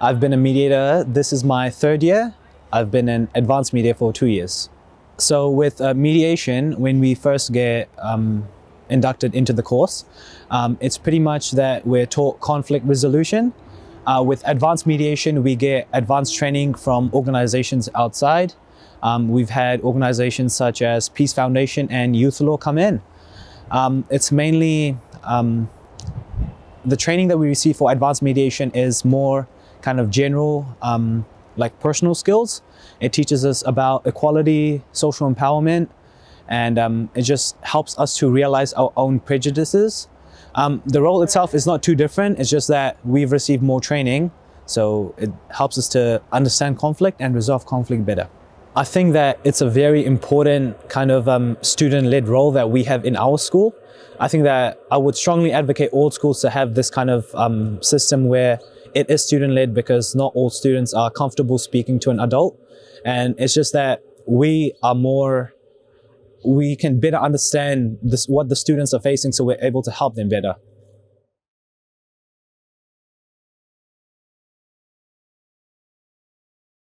I've been a mediator. This is my third year. I've been an advanced mediator for two years. So with uh, mediation, when we first get um, inducted into the course, um, it's pretty much that we're taught conflict resolution. Uh, with advanced mediation, we get advanced training from organizations outside. Um, we've had organizations such as Peace Foundation and Youth Law come in. Um, it's mainly um, the training that we receive for advanced mediation is more kind of general, um, like personal skills. It teaches us about equality, social empowerment, and um, it just helps us to realize our own prejudices. Um, the role itself is not too different, it's just that we've received more training, so it helps us to understand conflict and resolve conflict better. I think that it's a very important kind of um, student-led role that we have in our school. I think that I would strongly advocate all schools to have this kind of um, system where it is student-led because not all students are comfortable speaking to an adult. And it's just that we are more, we can better understand this, what the students are facing so we're able to help them better.